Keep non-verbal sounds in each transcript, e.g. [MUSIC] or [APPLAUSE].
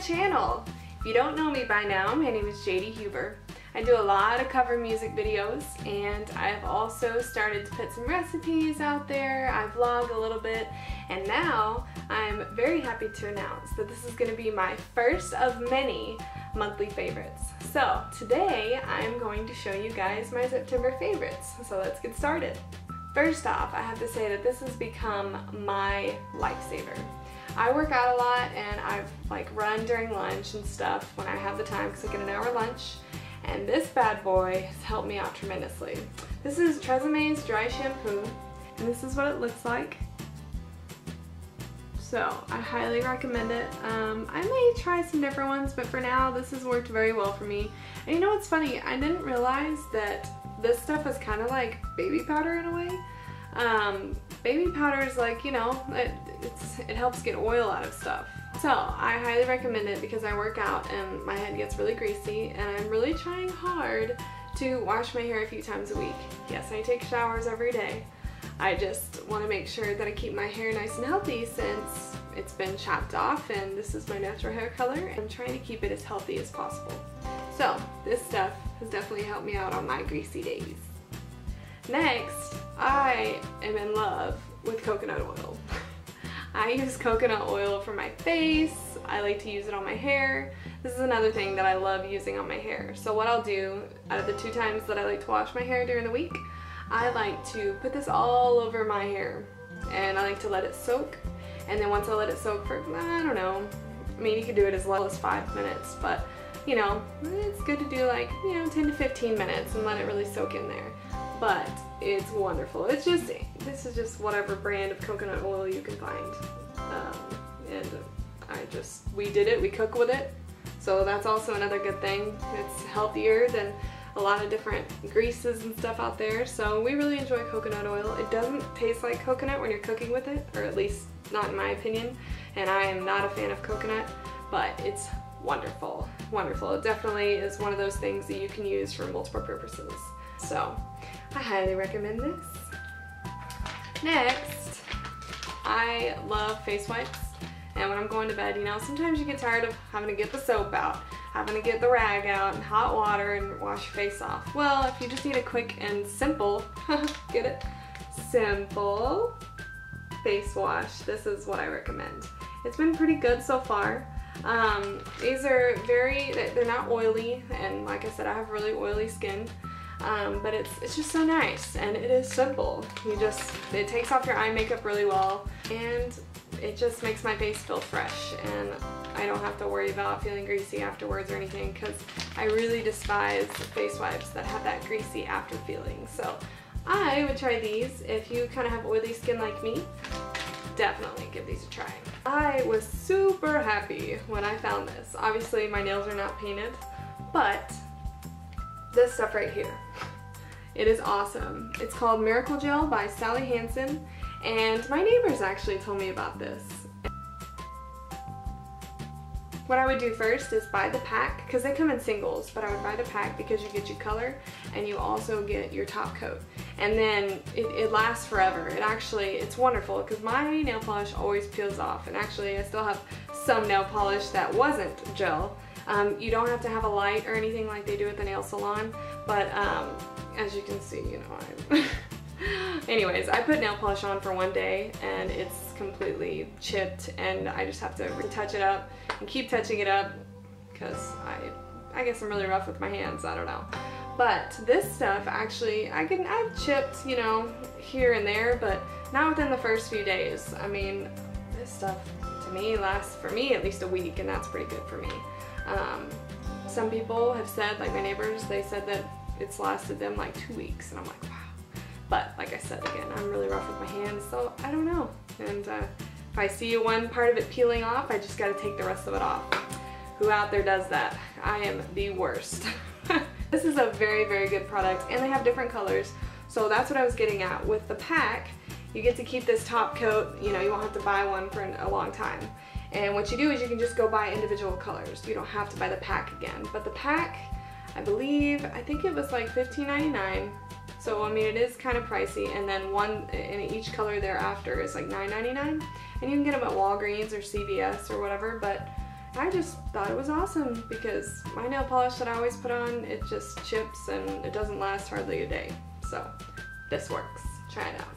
channel. If you don't know me by now, my name is Jadie Huber. I do a lot of cover music videos and I've also started to put some recipes out there. I vlog a little bit and now I'm very happy to announce that this is going to be my first of many monthly favorites. So today I'm going to show you guys my September favorites. So let's get started. First off, I have to say that this has become my lifesaver. I work out a lot and I've like run during lunch and stuff when I have the time because I get an hour lunch and this bad boy has helped me out tremendously. This is TRESemmé's dry shampoo and this is what it looks like. So I highly recommend it. Um, I may try some different ones but for now this has worked very well for me. And you know what's funny? I didn't realize that this stuff is kind of like baby powder in a way. Um, baby powder is like, you know, it, it helps get oil out of stuff. So I highly recommend it because I work out and my head gets really greasy and I'm really trying hard to wash my hair a few times a week. Yes, I take showers every day. I just want to make sure that I keep my hair nice and healthy since it's been chopped off and this is my natural hair color. I'm trying to keep it as healthy as possible. So this stuff has definitely helped me out on my greasy days. Next, I am in love with coconut oil. I use coconut oil for my face. I like to use it on my hair. This is another thing that I love using on my hair. So what I'll do, out of the two times that I like to wash my hair during the week, I like to put this all over my hair. And I like to let it soak. And then once I let it soak for, I don't know, I mean you could do it as little as five minutes, but you know, it's good to do like, you know, 10 to 15 minutes and let it really soak in there. But it's wonderful. It's just, this is just whatever brand of coconut oil you can find. Um, and I just, we did it, we cook with it. So that's also another good thing. It's healthier than a lot of different greases and stuff out there. So we really enjoy coconut oil. It doesn't taste like coconut when you're cooking with it, or at least not in my opinion. And I am not a fan of coconut, but it's wonderful, wonderful. It definitely is one of those things that you can use for multiple purposes. So I highly recommend this. Next, I love face wipes. And when I'm going to bed, you know, sometimes you get tired of having to get the soap out, having to get the rag out and hot water and wash your face off. Well, if you just need a quick and simple, [LAUGHS] get it? Simple face wash, this is what I recommend. It's been pretty good so far. Um, these are very, they're not oily, and like I said, I have really oily skin. Um, but it's, it's just so nice and it is simple. You just, it takes off your eye makeup really well and it just makes my face feel fresh and I don't have to worry about feeling greasy afterwards or anything because I really despise face wipes that have that greasy after feeling. So I would try these if you kind of have oily skin like me. Definitely give these a try. I was super happy when I found this. Obviously my nails are not painted, but this stuff right here. It is awesome. It's called Miracle Gel by Sally Hansen and my neighbors actually told me about this. What I would do first is buy the pack, because they come in singles, but I would buy the pack because you get your color and you also get your top coat. And then it, it lasts forever. It actually, it's wonderful because my nail polish always peels off. And actually I still have some nail polish that wasn't gel um, you don't have to have a light or anything like they do at the nail salon, but um, as you can see, you know, I'm... [LAUGHS] Anyways, I put nail polish on for one day and it's completely chipped and I just have to retouch it up and keep touching it up because I, I guess I'm really rough with my hands, I don't know. But this stuff actually, I can, I've chipped, you know, here and there, but not within the first few days. I mean, this stuff to me lasts, for me, at least a week and that's pretty good for me. Um, some people have said, like my neighbors, they said that it's lasted them like two weeks, and I'm like, wow. But like I said again, I'm really rough with my hands, so I don't know. And uh, if I see one part of it peeling off, I just gotta take the rest of it off. Who out there does that? I am the worst. [LAUGHS] this is a very, very good product, and they have different colors. So that's what I was getting at. With the pack, you get to keep this top coat, you know, you won't have to buy one for a long time. And what you do is you can just go buy individual colors. You don't have to buy the pack again. But the pack, I believe, I think it was like $15.99. So, I mean, it is kind of pricey. And then one in each color thereafter is like $9.99. And you can get them at Walgreens or CVS or whatever. But I just thought it was awesome because my nail polish that I always put on, it just chips and it doesn't last hardly a day. So this works. Try it out.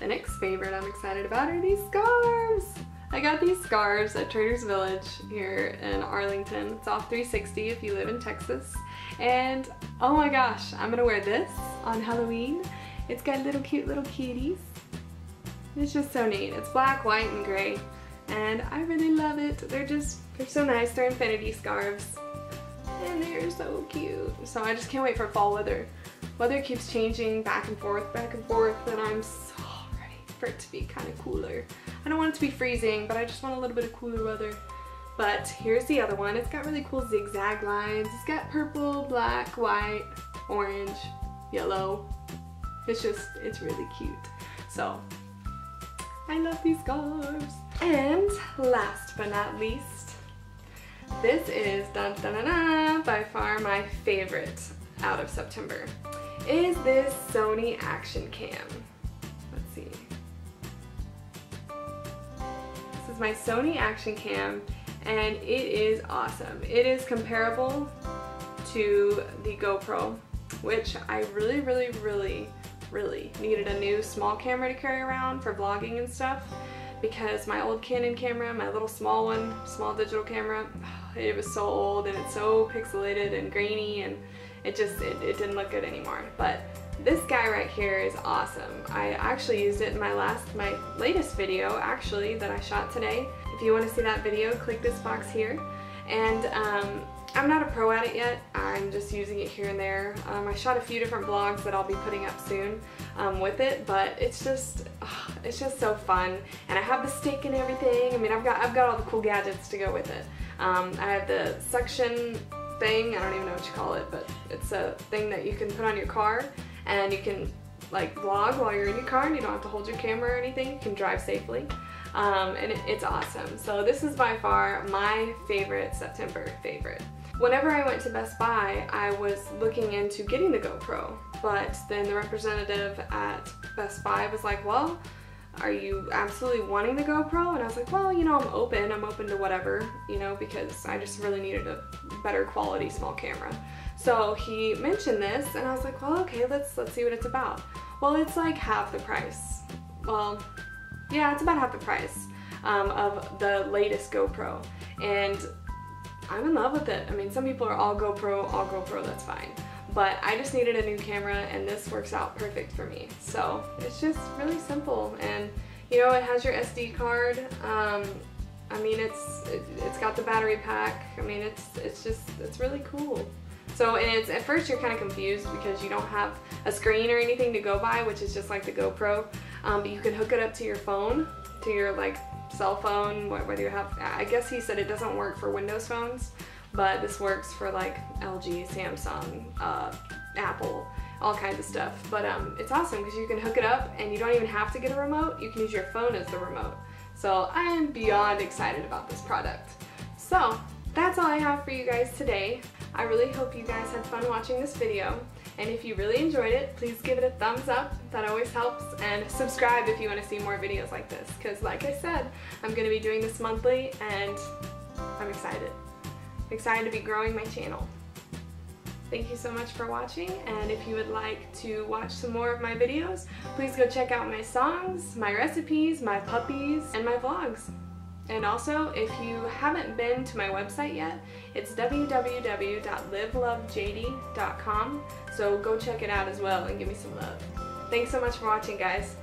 The next favorite I'm excited about are these scarves. I got these scarves at Trader's Village here in Arlington. It's off 360 if you live in Texas. And oh my gosh, I'm gonna wear this on Halloween. It's got little cute little kitties. It's just so neat. It's black, white, and gray. And I really love it. They're just, they're so nice. They're infinity scarves. And they're so cute. So I just can't wait for fall weather. Weather keeps changing back and forth, back and forth, and I'm so for it to be kind of cooler. I don't want it to be freezing, but I just want a little bit of cooler weather. But here's the other one. It's got really cool zigzag lines. It's got purple, black, white, orange, yellow. It's just, it's really cute. So, I love these scarves. And last but not least, this is dun, dun, dun, by far my favorite out of September. Is this Sony Action Cam. My Sony Action Cam and it is awesome. It is comparable to the GoPro, which I really, really, really, really needed a new small camera to carry around for vlogging and stuff because my old Canon camera, my little small one, small digital camera, [SIGHS] it was so old and it's so pixelated and grainy and it just, it, it didn't look good anymore. But this guy right here is awesome. I actually used it in my last, my latest video actually that I shot today. If you want to see that video, click this box here. And um, I'm not a pro at it yet. I'm just using it here and there. Um, I shot a few different vlogs that I'll be putting up soon um, with it, but it's just, it's just so fun. And I have the stick and everything. I mean, I've got, I've got all the cool gadgets to go with it. Um, I have the suction thing, I don't even know what you call it, but it's a thing that you can put on your car and you can like vlog while you're in your car and you don't have to hold your camera or anything. You can drive safely. Um, and it, it's awesome. So this is by far my favorite September favorite. Whenever I went to Best Buy, I was looking into getting the GoPro, but then the representative at Best Buy was like, well, are you absolutely wanting the GoPro? And I was like, well, you know, I'm open. I'm open to whatever, you know, because I just really needed a better quality small camera. So he mentioned this and I was like, well, okay, let's let's see what it's about. Well, it's like half the price. Well, yeah, it's about half the price um, of the latest GoPro. And I'm in love with it. I mean, some people are all GoPro, all GoPro, that's fine but I just needed a new camera and this works out perfect for me. So it's just really simple and you know it has your SD card. Um, I mean it's it, has got the battery pack. I mean it's it's just it's really cool. So and it's at first you're kind of confused because you don't have a screen or anything to go by which is just like the GoPro. Um, but you can hook it up to your phone, to your like cell phone, whether you have, I guess he said it doesn't work for Windows phones, but this works for like LG, Samsung, uh, Apple, all kinds of stuff. But um, it's awesome because you can hook it up and you don't even have to get a remote. You can use your phone as the remote. So I am beyond excited about this product. So that's all I have for you guys today. I really hope you guys had fun watching this video. And if you really enjoyed it, please give it a thumbs up. That always helps. And subscribe if you want to see more videos like this. Because like I said, I'm going to be doing this monthly and I'm excited excited to be growing my channel. Thank you so much for watching and if you would like to watch some more of my videos, please go check out my songs, my recipes, my puppies, and my vlogs. And also, if you haven't been to my website yet, it's www.livelovejadie.com, so go check it out as well and give me some love. Thanks so much for watching, guys.